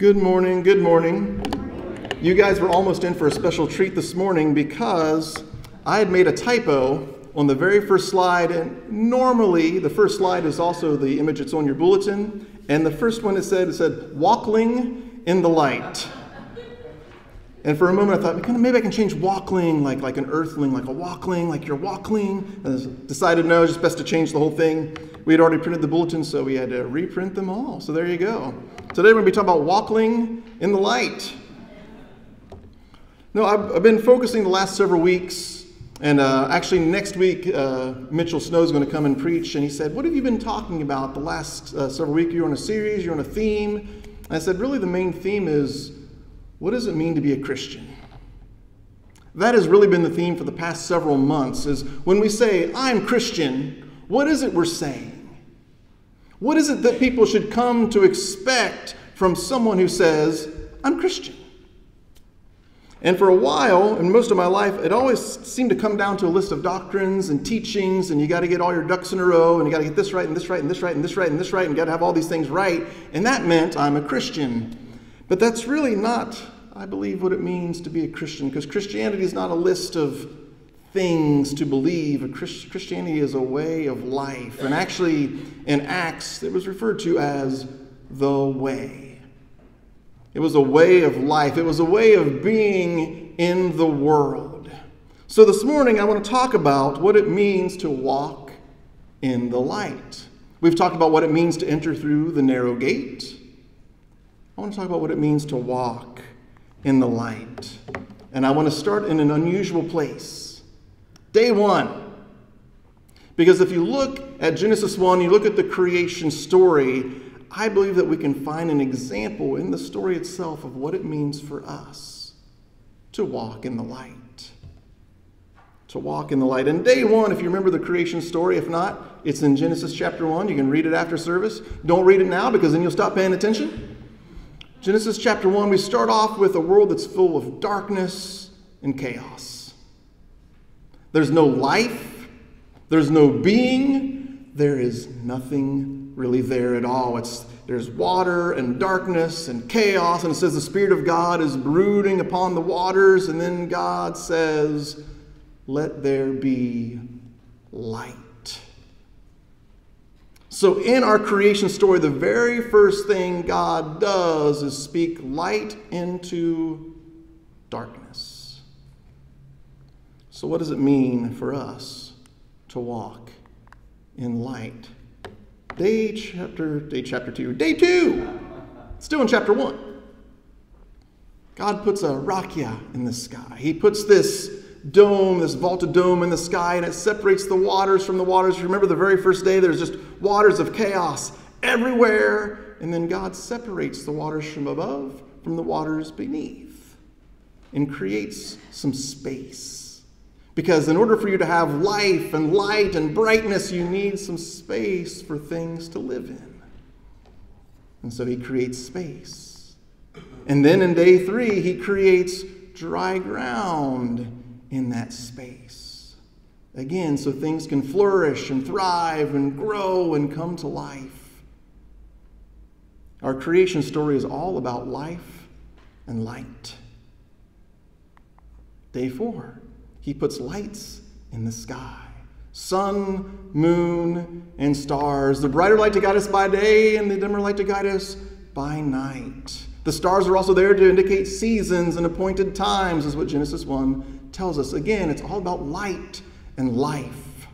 Good morning, good morning. You guys were almost in for a special treat this morning because I had made a typo on the very first slide. And normally, the first slide is also the image that's on your bulletin. And the first one it said, it said, Walkling in the light. And for a moment, I thought, maybe I can change walkling like, like an earthling, like a walkling, like you're walkling. And decided no, it's just best to change the whole thing. We had already printed the bulletin, so we had to reprint them all. So there you go. Today we're going to be talking about walking in the light. No, I've, I've been focusing the last several weeks, and uh, actually next week, uh, Mitchell Snow is going to come and preach, and he said, What have you been talking about the last uh, several weeks? You're on a series, you're on a theme. And I said, Really, the main theme is what does it mean to be a Christian? That has really been the theme for the past several months is when we say, I'm Christian, what is it we're saying? What is it that people should come to expect from someone who says, I'm Christian? And for a while, in most of my life, it always seemed to come down to a list of doctrines and teachings, and you got to get all your ducks in a row, and you got to get this right, and this right, and this right, and this right, and this right, and got to have all these things right. And that meant I'm a Christian. But that's really not, I believe, what it means to be a Christian, because Christianity is not a list of things to believe. Christianity is a way of life. And actually, in Acts, it was referred to as the way. It was a way of life, it was a way of being in the world. So this morning, I want to talk about what it means to walk in the light. We've talked about what it means to enter through the narrow gate. I want to talk about what it means to walk in the light. And I want to start in an unusual place. Day one. Because if you look at Genesis 1, you look at the creation story, I believe that we can find an example in the story itself of what it means for us to walk in the light. To walk in the light. And day one, if you remember the creation story, if not, it's in Genesis chapter 1. You can read it after service. Don't read it now because then you'll stop paying attention. Genesis chapter 1, we start off with a world that's full of darkness and chaos. There's no life, there's no being, there is nothing really there at all. It's, there's water and darkness and chaos, and it says the Spirit of God is brooding upon the waters, and then God says, Let there be light. So, in our creation story, the very first thing God does is speak light into darkness. So, what does it mean for us to walk in light? Day chapter, day chapter two, day two, still in chapter one. God puts a rakia in the sky. He puts this dome, this vaulted dome in the sky, and it separates the waters from the waters. Remember the very first day, there's just waters of chaos everywhere. And then God separates the waters from above from the waters beneath and creates some space. Because in order for you to have life and light and brightness, you need some space for things to live in. And so he creates space. And then in day three, he creates dry ground in that space. Again, so things can flourish and thrive and grow and come to life. Our creation story is all about life and light. Day four, he puts lights in the sky sun, moon, and stars. The brighter light to guide us by day, and the dimmer light to guide us by night. The stars are also there to indicate seasons and appointed times, is what Genesis 1 tells us again, it's all about light and life.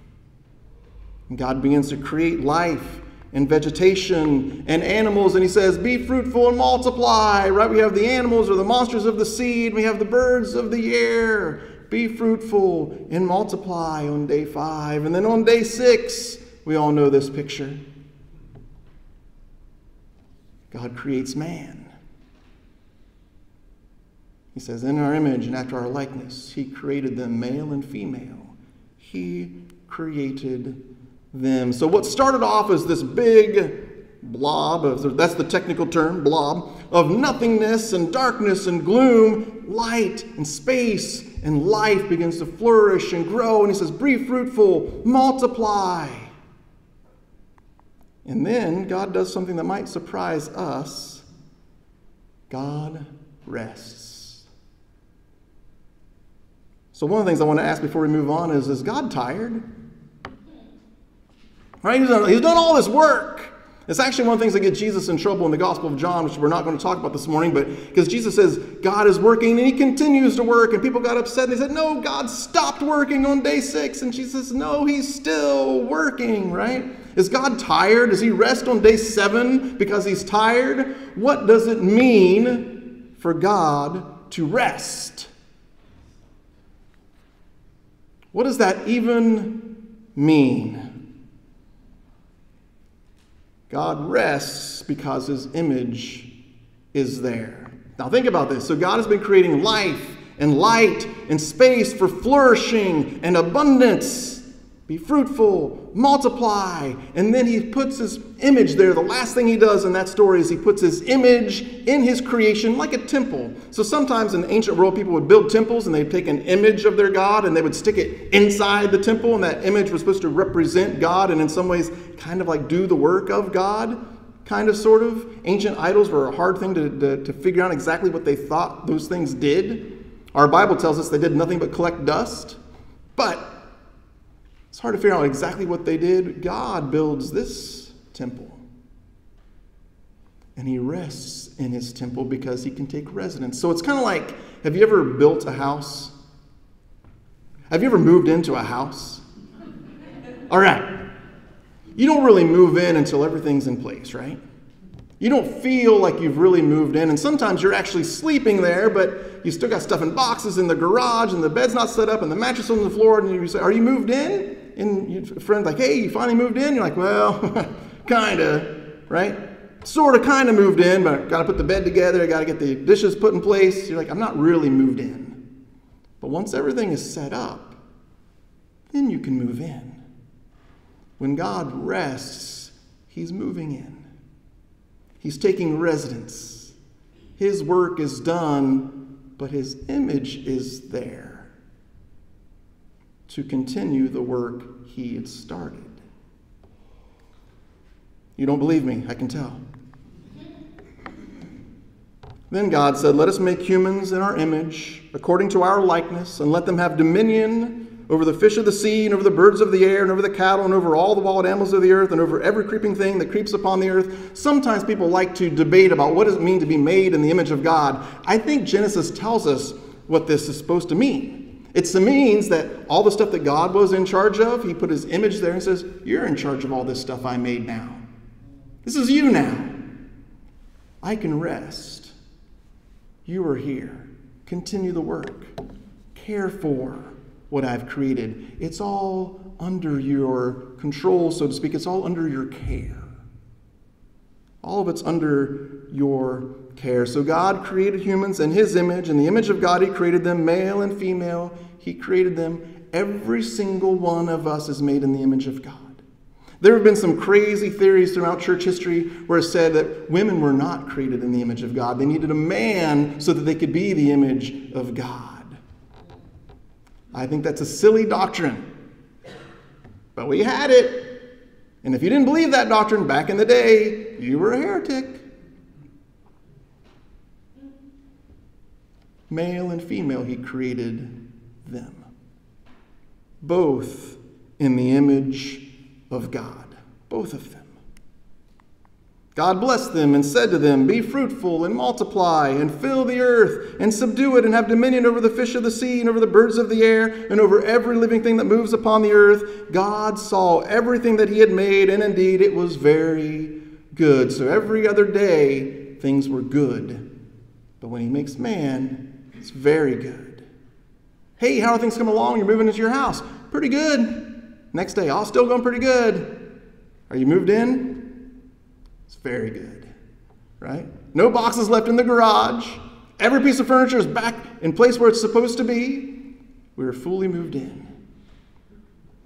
And God begins to create life and vegetation and animals, and He says, Be fruitful and multiply. Right? We have the animals or the monsters of the seed, we have the birds of the air. Be fruitful and multiply on day five. And then on day six, we all know this picture. God creates man. He says, In our image and after our likeness, He created them male and female. He created them. So, what started off as this big blob, of, that's the technical term, blob, of nothingness and darkness and gloom, light and space and life begins to flourish and grow. And He says, Be fruitful, multiply. And then God does something that might surprise us God rests. So, one of the things I want to ask before we move on is Is God tired? Right? He's done, he's done all this work. It's actually one of the things that get Jesus in trouble in the Gospel of John, which we're not going to talk about this morning, but because Jesus says God is working and he continues to work, and people got upset and they said, No, God stopped working on day six. And Jesus says, No, he's still working, right? Is God tired? Does he rest on day seven because he's tired? What does it mean for God to rest? What does that even mean? God rests because his image is there. Now, think about this. So, God has been creating life and light and space for flourishing and abundance. Be fruitful, multiply. And then he puts his image there. The last thing he does in that story is he puts his image in his creation like a temple. So sometimes in the ancient world, people would build temples and they'd take an image of their God and they would stick it inside the temple. And that image was supposed to represent God and in some ways kind of like do the work of God. Kind of, sort of. Ancient idols were a hard thing to, to, to figure out exactly what they thought those things did. Our Bible tells us they did nothing but collect dust. But it's hard to figure out exactly what they did. God builds this temple. And he rests in his temple because he can take residence. So it's kind of like have you ever built a house? Have you ever moved into a house? All right. You don't really move in until everything's in place, right? You don't feel like you've really moved in, and sometimes you're actually sleeping there, but you still got stuff in boxes in the garage, and the bed's not set up, and the mattress on the floor, and you say, Are you moved in? And your friend's like, Hey, you finally moved in? You're like, Well, kinda, right? Sort of, kind of moved in, but got to put the bed together, I got to get the dishes put in place. You're like, I'm not really moved in. But once everything is set up, then you can move in. When God rests, He's moving in. He's taking residence. His work is done, but his image is there to continue the work he had started. You don't believe me, I can tell. Then God said, Let us make humans in our image, according to our likeness, and let them have dominion over the fish of the sea, and over the birds of the air, and over the cattle, and over all the wild animals of the earth, and over every creeping thing that creeps upon the earth. Sometimes people like to debate about what does it mean to be made in the image of God. I think Genesis tells us what this is supposed to mean. It means that all the stuff that God was in charge of, He put His image there and says, You're in charge of all this stuff I made now. This is you now. I can rest. You are here. Continue the work. Care for what I've created. It's all under your control, so to speak. It's all under your care. All of it's under your care. So God created humans in His image. In the image of God, He created them, male and female. He created them. Every single one of us is made in the image of God. There have been some crazy theories throughout church history where it said that women were not created in the image of God. They needed a man so that they could be the image of God. I think that's a silly doctrine. But we had it. And if you didn't believe that doctrine back in the day, you were a heretic. Male and female, he created them. Both in the image of God. Both of them. God blessed them and said to them, Be fruitful and multiply and fill the earth and subdue it and have dominion over the fish of the sea and over the birds of the air and over every living thing that moves upon the earth. God saw everything that he had made, and indeed it was very good. So every other day, things were good. But when he makes man, it's very good. Hey, how are things coming along? You're moving into your house. Pretty good. Next day, all still going pretty good. Are you moved in? It's very good, right? No boxes left in the garage. Every piece of furniture is back in place where it's supposed to be. We are fully moved in.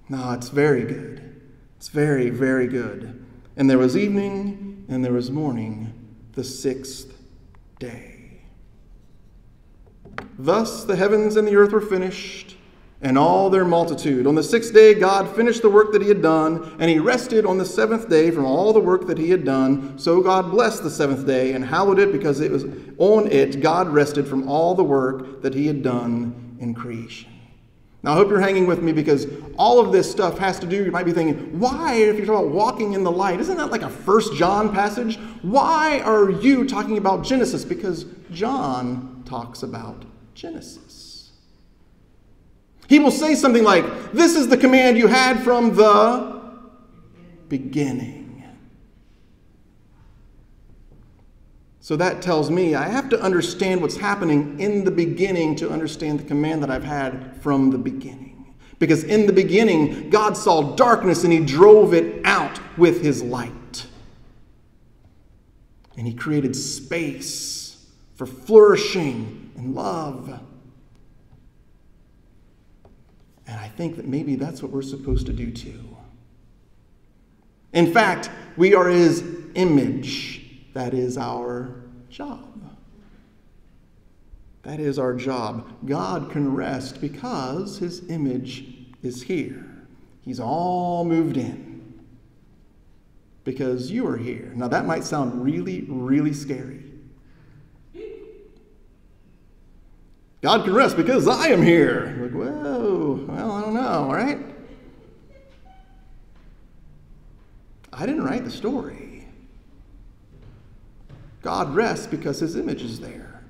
No, it's very good. It's very, very good. And there was evening and there was morning, the sixth day. Thus the heavens and the earth were finished, and all their multitude. On the sixth day, God finished the work that he had done, and he rested on the seventh day from all the work that he had done. So God blessed the seventh day and hallowed it because it was on it God rested from all the work that he had done in creation. Now, I hope you're hanging with me because all of this stuff has to do, you might be thinking, why, if you're talking about walking in the light, isn't that like a First John passage? Why are you talking about Genesis? Because John talks about Genesis. He will say something like, This is the command you had from the beginning. So that tells me I have to understand what's happening in the beginning to understand the command that I've had from the beginning. Because in the beginning, God saw darkness and he drove it out with his light. And he created space for flourishing and love. And I think that maybe that's what we're supposed to do too. In fact, we are his image. That is our job. That is our job. God can rest because his image is here. He's all moved in because you are here. Now, that might sound really, really scary. God can rest because I am here. Like, whoa, well, I don't know, right? I didn't write the story. God rests because his image is there.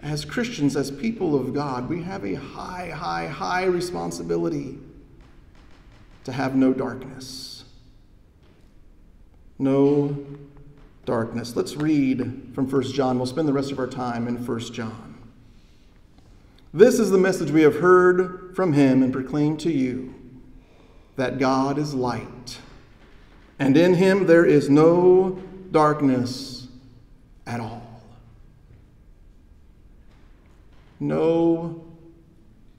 As Christians, as people of God, we have a high, high, high responsibility to have no darkness. No darkness. Let's read from 1 John. We'll spend the rest of our time in 1 John. This is the message we have heard from him and proclaimed to you that God is light, and in him there is no darkness at all. No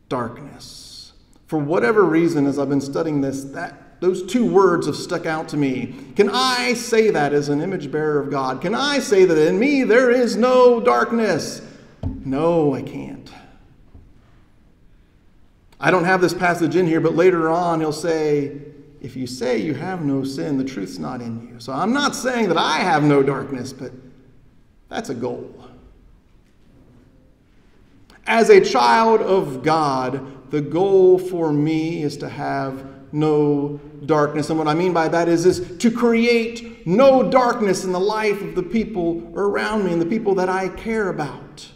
darkness. For whatever reason, as I've been studying this, that those two words have stuck out to me. Can I say that as an image bearer of God? Can I say that in me there is no darkness? No, I can't. I don't have this passage in here, but later on he'll say, if you say you have no sin, the truth's not in you. So I'm not saying that I have no darkness, but that's a goal. As a child of God, the goal for me is to have no darkness. And what I mean by that is, is to create no darkness in the life of the people around me and the people that I care about.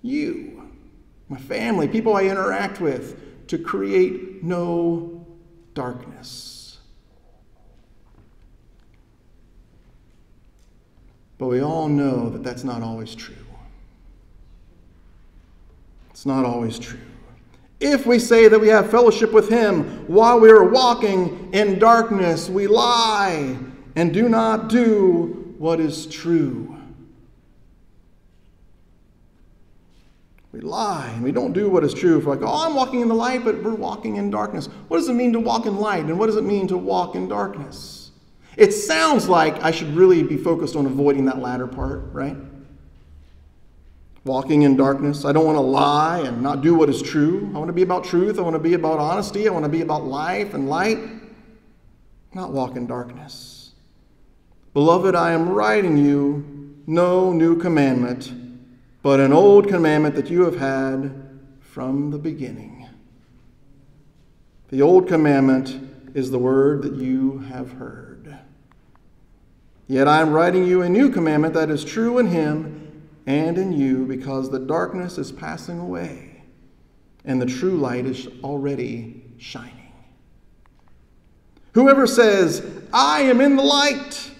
You, my family, people I interact with, to create no darkness. But we all know that that's not always true. It's not always true. If we say that we have fellowship with Him while we are walking in darkness, we lie and do not do what is true. We lie and we don't do what is true. If we're like, oh, I'm walking in the light, but we're walking in darkness. What does it mean to walk in light? And what does it mean to walk in darkness? It sounds like I should really be focused on avoiding that latter part, right? Walking in darkness. I don't want to lie and not do what is true. I want to be about truth. I want to be about honesty. I want to be about life and light. Not walk in darkness. Beloved, I am writing you no new commandment but an old commandment that you have had from the beginning. The old commandment is the word that you have heard. Yet I am writing you a new commandment that is true in him and in you, because the darkness is passing away and the true light is already shining. Whoever says, I am in the light,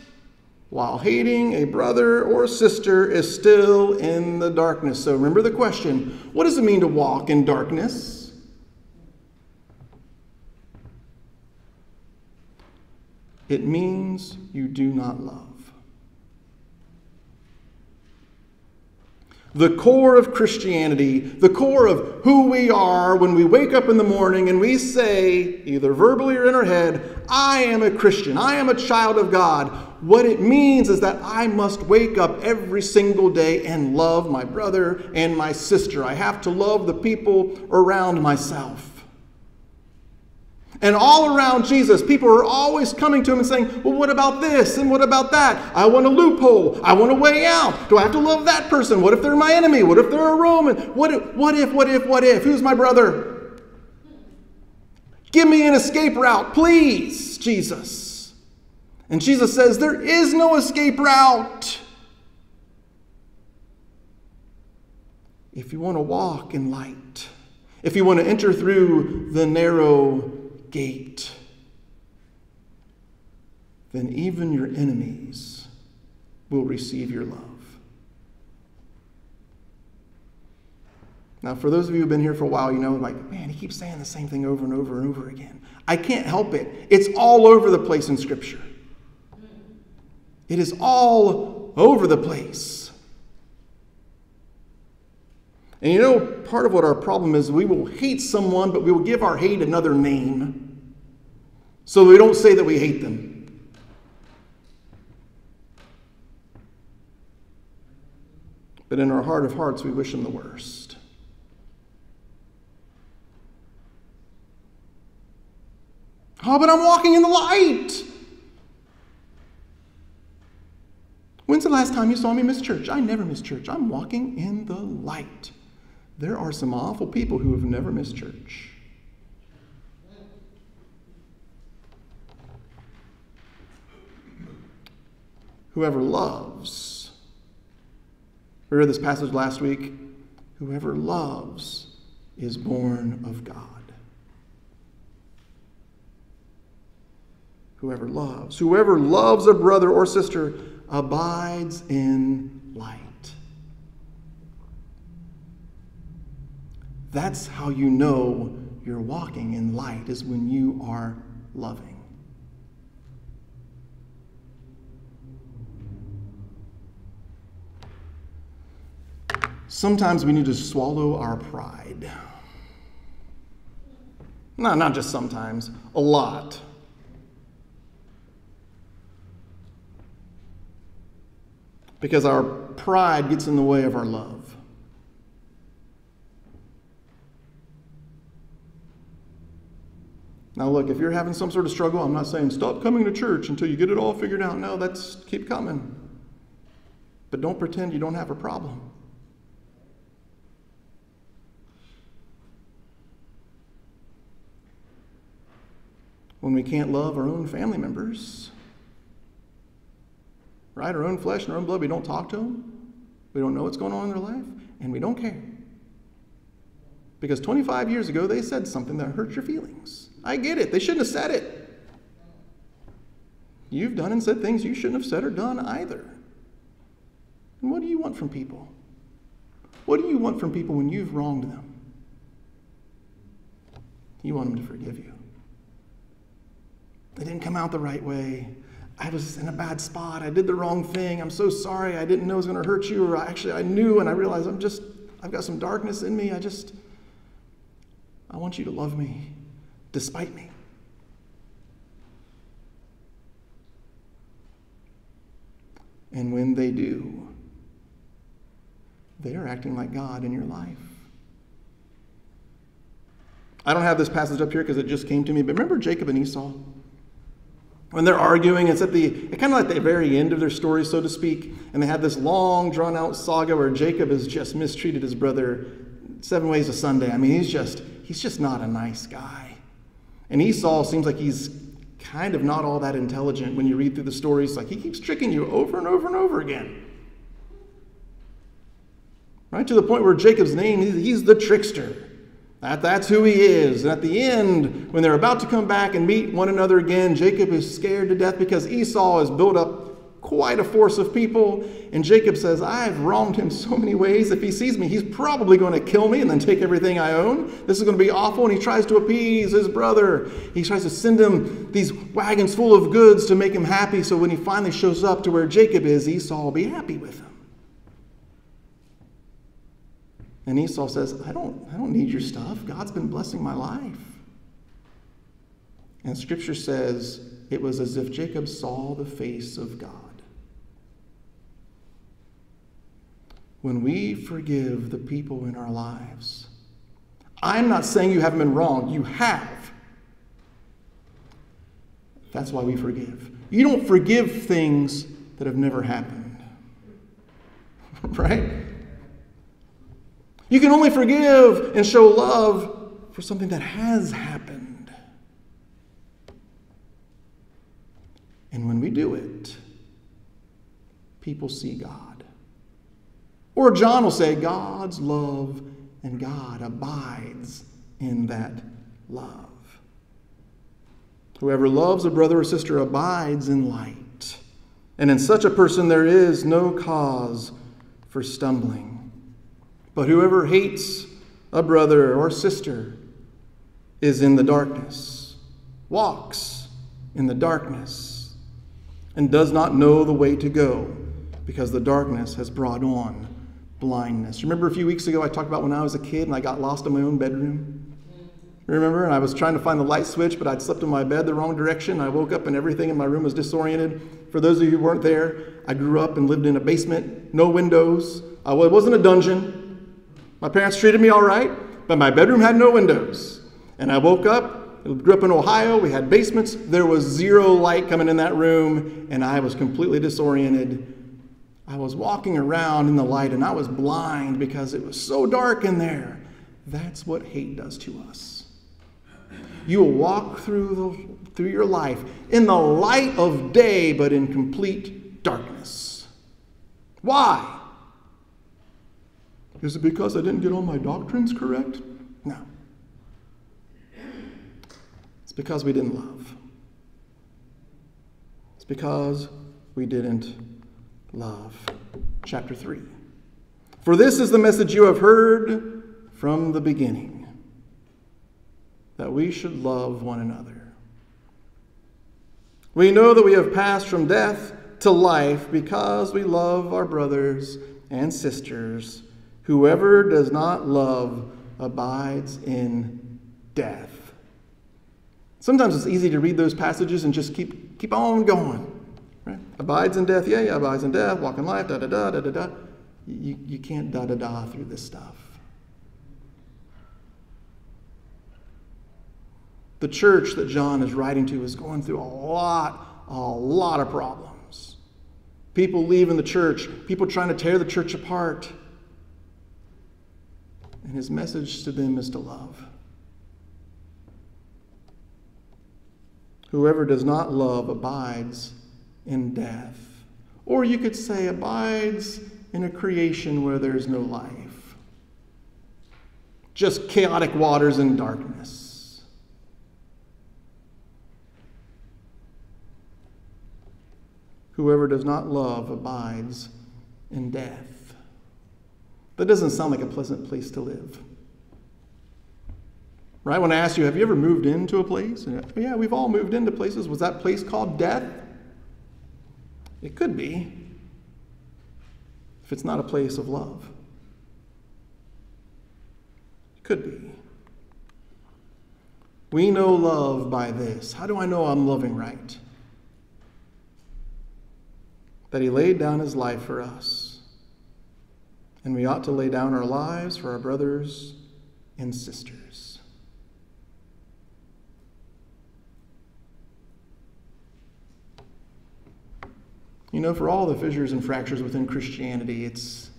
while hating a brother or sister is still in the darkness. So remember the question what does it mean to walk in darkness? It means you do not love. The core of Christianity, the core of who we are when we wake up in the morning and we say, either verbally or in our head, I am a Christian, I am a child of God. What it means is that I must wake up every single day and love my brother and my sister. I have to love the people around myself. And all around Jesus, people are always coming to him and saying, Well, what about this? And what about that? I want a loophole. I want a way out. Do I have to love that person? What if they're my enemy? What if they're a Roman? What if, what if, what if, what if? Who's my brother? Give me an escape route, please, Jesus. And Jesus says, There is no escape route. If you want to walk in light, if you want to enter through the narrow gate, then even your enemies will receive your love. Now, for those of you who've been here for a while, you know, like, man, he keeps saying the same thing over and over and over again. I can't help it. It's all over the place in Scripture. It is all over the place. And you know, part of what our problem is, we will hate someone, but we will give our hate another name. So we don't say that we hate them. But in our heart of hearts, we wish them the worst. Oh, but I'm walking in the light. When's the last time you saw me miss church? I never miss church. I'm walking in the light. There are some awful people who have never missed church. Whoever loves. We read this passage last week. Whoever loves is born of God. Whoever loves. Whoever loves a brother or sister abides in light. That's how you know you're walking in light, is when you are loving. Sometimes we need to swallow our pride. No, not just sometimes, a lot. Because our pride gets in the way of our love. Now, look, if you're having some sort of struggle, I'm not saying stop coming to church until you get it all figured out. No, that's keep coming. But don't pretend you don't have a problem. when we can't love our own family members. Right? Our own flesh and our own blood, we don't talk to them. We don't know what's going on in their life, and we don't care. Because 25 years ago, they said something that hurt your feelings. I get it. They shouldn't have said it. You've done and said things you shouldn't have said or done either. And what do you want from people? What do you want from people when you've wronged them? You want them to forgive you. They didn't come out the right way. I was in a bad spot. I did the wrong thing. I'm so sorry. I didn't know it was going to hurt you. Or actually, I knew and I realized I'm just, I've got some darkness in me. I just, I want you to love me despite me. And when they do, they are acting like God in your life. I don't have this passage up here because it just came to me, but remember Jacob and Esau? when they're arguing, it's at the kind of like the very end of their story, so to speak, and they have this long, drawn out saga where Jacob has just mistreated his brother seven ways a Sunday. I mean, he's just he's just not a nice guy. And Esau seems like he's kind of not all that intelligent when you read through the stories. Like he keeps tricking you over and over and over again. Right to the point where Jacob's name, he's the trickster. That, that's who he is. And at the end, when they're about to come back and meet one another again, Jacob is scared to death because Esau has built up quite a force of people. And Jacob says, I've wronged him so many ways. If he sees me, he's probably going to kill me and then take everything I own. This is going to be awful. And he tries to appease his brother. He tries to send him these wagons full of goods to make him happy. So when he finally shows up to where Jacob is, Esau will be happy with him. And Esau says, I don't, I don't need your stuff. God's been blessing my life. And scripture says it was as if Jacob saw the face of God. When we forgive the people in our lives, I'm not saying you haven't been wrong, you have. That's why we forgive. You don't forgive things that have never happened. right? You can only forgive and show love for something that has happened. And when we do it, people see God. Or John will say, God's love and God abides in that love. Whoever loves a brother or sister abides in light. And in such a person, there is no cause for stumbling. But whoever hates a brother or sister is in the darkness, walks in the darkness, and does not know the way to go because the darkness has brought on blindness. Remember a few weeks ago I talked about when I was a kid and I got lost in my own bedroom? Remember? And I was trying to find the light switch, but I'd slept in my bed the wrong direction. I woke up and everything in my room was disoriented. For those of you who weren't there, I grew up and lived in a basement, no windows. I wasn't a dungeon. My parents treated me all right, but my bedroom had no windows. And I woke up, grew up in Ohio, we had basements. There was zero light coming in that room, and I was completely disoriented. I was walking around in the light and I was blind because it was so dark in there. That's what hate does to us. You will walk through, the, through your life in the light of day, but in complete darkness. Why? Is it because I didn't get all my doctrines correct? No. It's because we didn't love. It's because we didn't love. Chapter 3. For this is the message you have heard from the beginning that we should love one another. We know that we have passed from death to life because we love our brothers and sisters. Whoever does not love abides in death. Sometimes it's easy to read those passages and just keep, keep on going. Right? Abides in death, yeah, yeah, abides in death, walk in life, da da da da da da. You, you can't da da da through this stuff. The church that John is writing to is going through a lot, a lot of problems. People leaving the church, people trying to tear the church apart. And his message to them is to love. Whoever does not love abides in death. Or you could say abides in a creation where there's no life, just chaotic waters and darkness. Whoever does not love abides in death. That doesn't sound like a pleasant place to live. Right? When I asked you, have you ever moved into a place? yeah, we've all moved into places. Was that place called death? It could be if it's not a place of love. It could be. We know love by this. How do I know I'm loving right? that he laid down his life for us. And we ought to lay down our lives for our brothers and sisters. You know, for all the fissures and fractures within Christianity, it's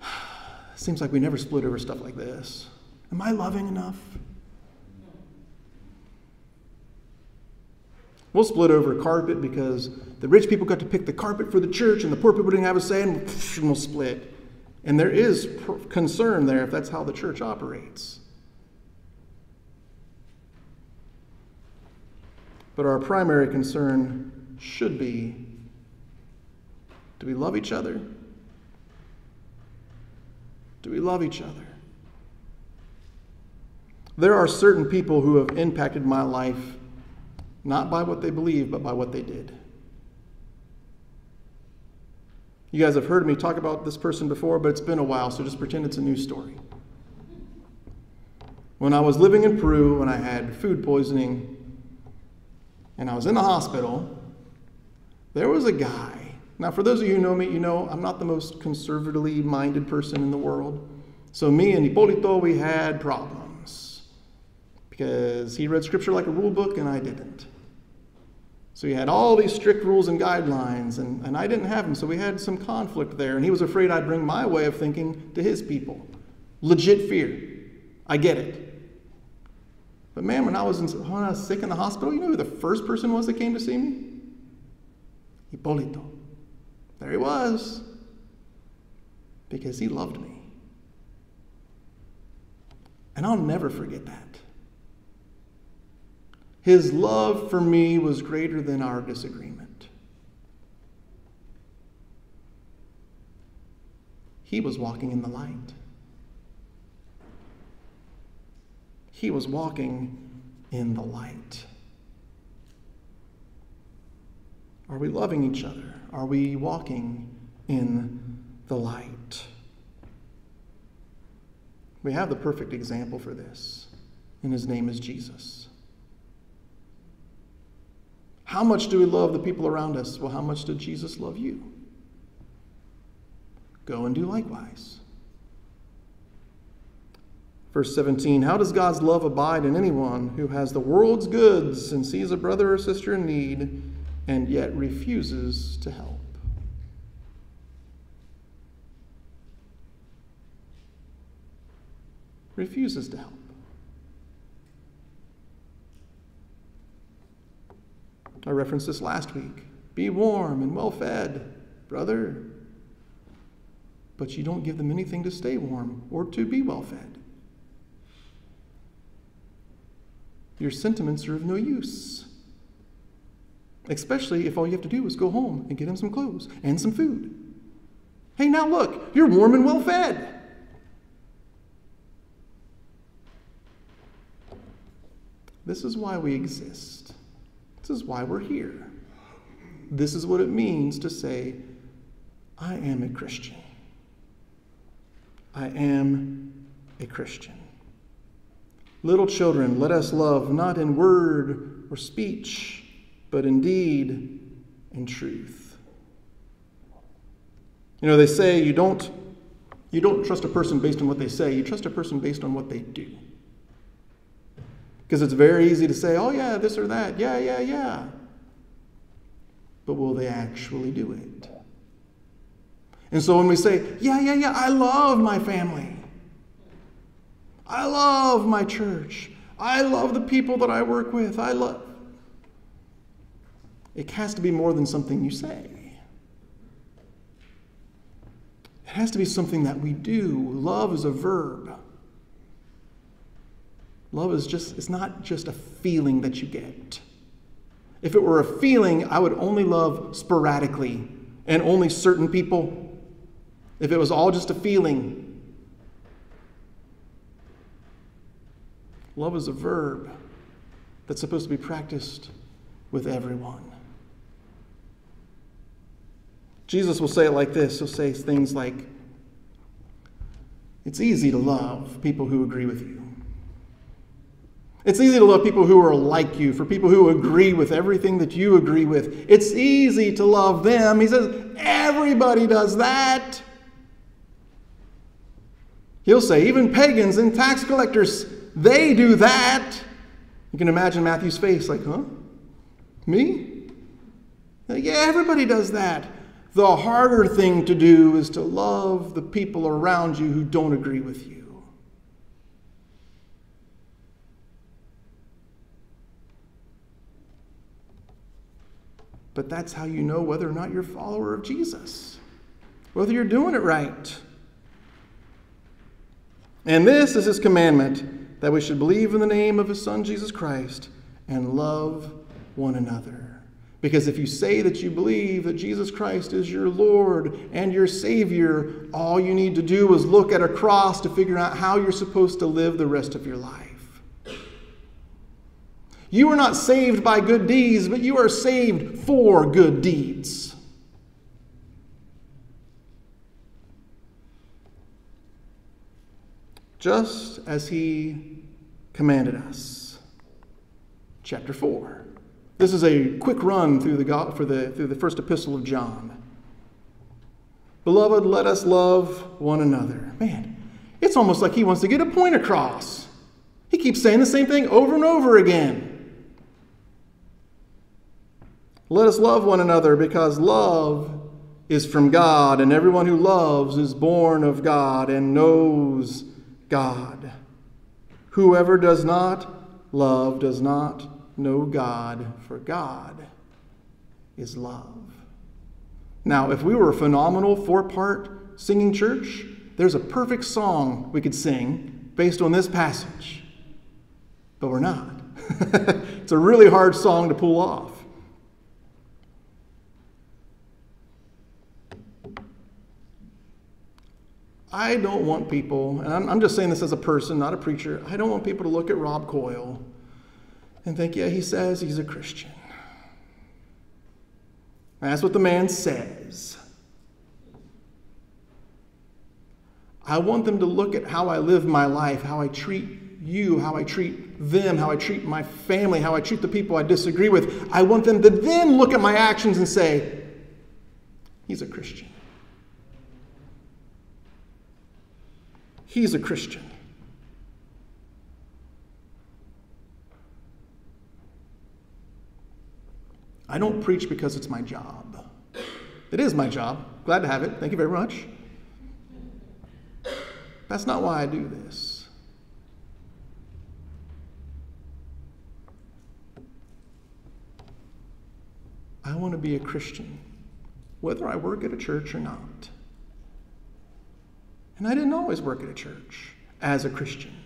it seems like we never split over stuff like this. Am I loving enough? We'll split over carpet because the rich people got to pick the carpet for the church and the poor people didn't have a say, and we'll split. And there is concern there if that's how the church operates. But our primary concern should be do we love each other? Do we love each other? There are certain people who have impacted my life not by what they believe, but by what they did. You guys have heard me talk about this person before, but it's been a while, so just pretend it's a new story. When I was living in Peru and I had food poisoning and I was in the hospital, there was a guy. Now, for those of you who know me, you know I'm not the most conservatively minded person in the world. So, me and Hipólito, we had problems because he read scripture like a rule book and I didn't. So he had all these strict rules and guidelines, and, and I didn't have them, so we had some conflict there. And he was afraid I'd bring my way of thinking to his people. Legit fear. I get it. But man, when I was, in, when I was sick in the hospital, you know who the first person was that came to see me? Hipólito. There he was. Because he loved me. And I'll never forget that. His love for me was greater than our disagreement. He was walking in the light. He was walking in the light. Are we loving each other? Are we walking in the light? We have the perfect example for this, and his name is Jesus. How much do we love the people around us? Well, how much did Jesus love you? Go and do likewise. Verse 17 How does God's love abide in anyone who has the world's goods and sees a brother or sister in need and yet refuses to help? Refuses to help. I referenced this last week. Be warm and well fed, brother. But you don't give them anything to stay warm or to be well fed. Your sentiments are of no use. Especially if all you have to do is go home and get him some clothes and some food. Hey, now look, you're warm and well fed. This is why we exist. This is why we're here. This is what it means to say, I am a Christian. I am a Christian. Little children, let us love not in word or speech, but indeed, in truth. You know, they say you don't, you don't trust a person based on what they say, you trust a person based on what they do. Because it's very easy to say, oh, yeah, this or that. Yeah, yeah, yeah. But will they actually do it? And so when we say, yeah, yeah, yeah, I love my family, I love my church, I love the people that I work with, I love. It has to be more than something you say. It has to be something that we do. Love is a verb. Love is just, it's not just a feeling that you get. If it were a feeling, I would only love sporadically and only certain people. If it was all just a feeling, love is a verb that's supposed to be practiced with everyone. Jesus will say it like this He'll say things like, It's easy to love people who agree with you. It's easy to love people who are like you, for people who agree with everything that you agree with. It's easy to love them. He says, everybody does that. He'll say, even pagans and tax collectors, they do that. You can imagine Matthew's face, like, huh? Me? Uh, yeah, everybody does that. The harder thing to do is to love the people around you who don't agree with you. But that's how you know whether or not you're a follower of Jesus, whether you're doing it right. And this is his commandment that we should believe in the name of his Son, Jesus Christ, and love one another. Because if you say that you believe that Jesus Christ is your Lord and your Savior, all you need to do is look at a cross to figure out how you're supposed to live the rest of your life. You are not saved by good deeds, but you are saved for good deeds. Just as he commanded us. Chapter 4. This is a quick run through the, for the, through the first epistle of John. Beloved, let us love one another. Man, it's almost like he wants to get a point across. He keeps saying the same thing over and over again. Let us love one another because love is from God, and everyone who loves is born of God and knows God. Whoever does not love does not know God, for God is love. Now, if we were a phenomenal four part singing church, there's a perfect song we could sing based on this passage. But we're not. it's a really hard song to pull off. I don't want people, and I'm, I'm, just saying this as a person, not a preacher, I don't want people to look at Rob Coyle and think, yeah, he says he's a Christian. That's what the man says. I want them to look at how I live my life, how I treat you, how I treat them, how I treat my family, how I treat the people I disagree with. I want them to then look at my actions and say, he's a Christian. He's a Christian. I don't preach because it's my job. It is my job. Glad to have it. Thank you very much. That's not why I do this. I want to be a Christian, whether I work at a church or not. And I didn't always work at a church as a Christian.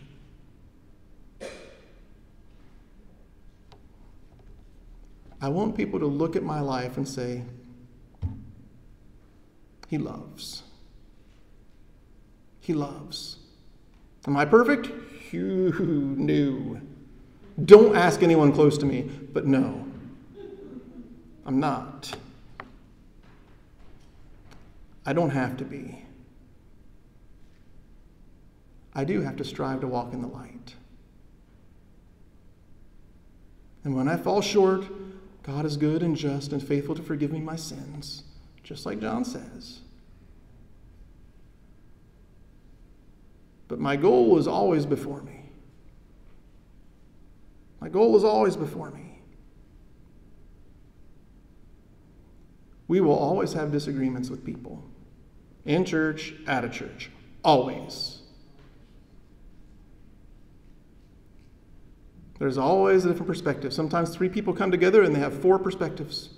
I want people to look at my life and say, He loves. He loves. Am I perfect? You knew. Don't ask anyone close to me, but no, I'm not. I don't have to be. I do have to strive to walk in the light. And when I fall short, God is good and just and faithful to forgive me my sins, just like John says. But my goal is always before me. My goal is always before me. We will always have disagreements with people in church, at a church. Always. There's always a different perspective. Sometimes three people come together and they have four perspectives.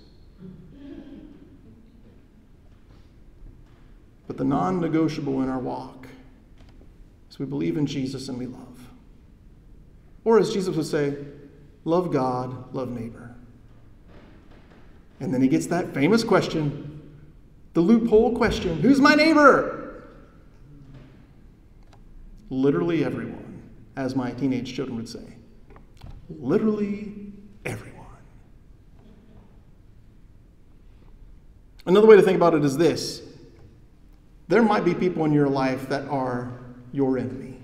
But the non negotiable in our walk is we believe in Jesus and we love. Or as Jesus would say, love God, love neighbor. And then he gets that famous question, the loophole question who's my neighbor? Literally everyone, as my teenage children would say literally everyone. Another way to think about it is this there might be people in your life that are your enemy.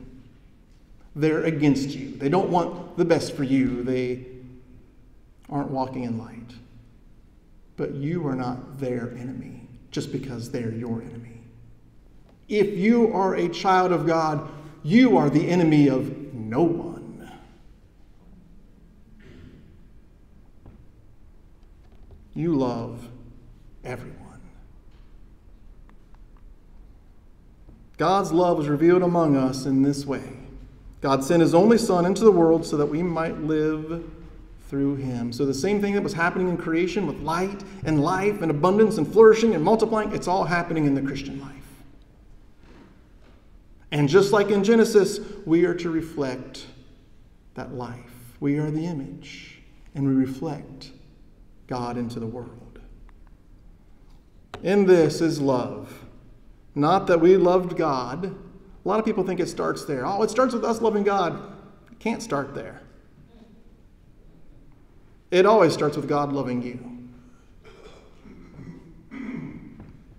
They're against you. They don't want the best for you. They aren't walking in light. But you are not their enemy just because they're your enemy. If you are a child of God, you are the enemy of no one. You love everyone. God's love was revealed among us in this way God sent his only Son into the world so that we might live through him. So, the same thing that was happening in creation with light and life and abundance and flourishing and multiplying, it's all happening in the Christian life. And just like in Genesis, we are to reflect that life. We are the image, and we reflect God into the world. In this is love. Not that we loved God. A lot of people think it starts there. Oh, it starts with us loving God. It can't start there. It always starts with God loving you.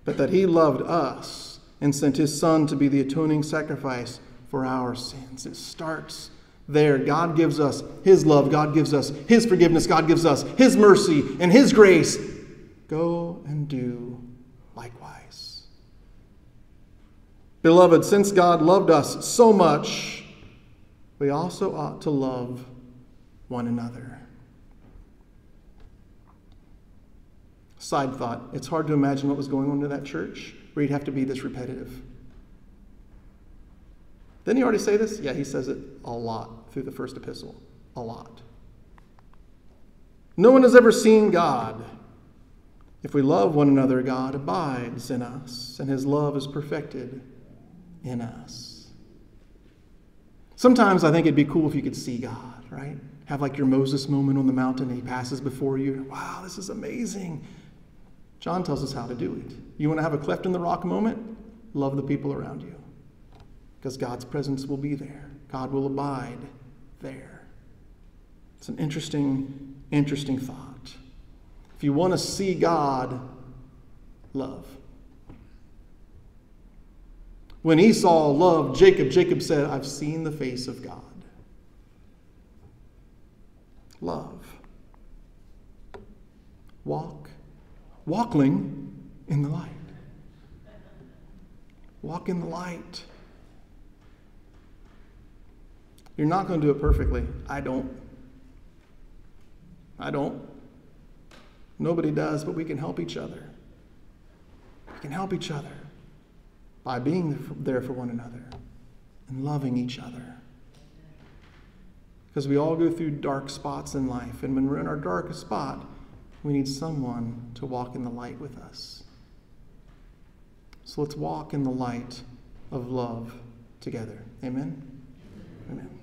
But that He loved us and sent His Son to be the atoning sacrifice for our sins. It starts there. God gives us His love, God gives us His forgiveness, God gives us His mercy and His grace. Go and do likewise. Beloved, since God loved us so much, we also ought to love one another. Side thought it's hard to imagine what was going on in that church where you'd have to be this repetitive. Didn't he already say this? Yeah, he says it a lot through the first epistle. A lot. No one has ever seen God. If we love one another, God abides in us, and his love is perfected in us. Sometimes I think it'd be cool if you could see God, right? Have like your Moses moment on the mountain, he passes before you. Wow, this is amazing. John tells us how to do it. You want to have a cleft in the rock moment? Love the people around you because God's presence will be there. God will abide there. It's an interesting, interesting thought. If you want to see God, love. When Esau loved Jacob, Jacob said, I've seen the face of God. Love. Walk. Walkling in the light. Walk in the light. You're not going to do it perfectly. I don't. I don't. Nobody does, but we can help each other. We can help each other by being there for one another and loving each other. Because we all go through dark spots in life, and when we're in our darkest spot, we need someone to walk in the light with us. So let's walk in the light of love together. Amen? Amen.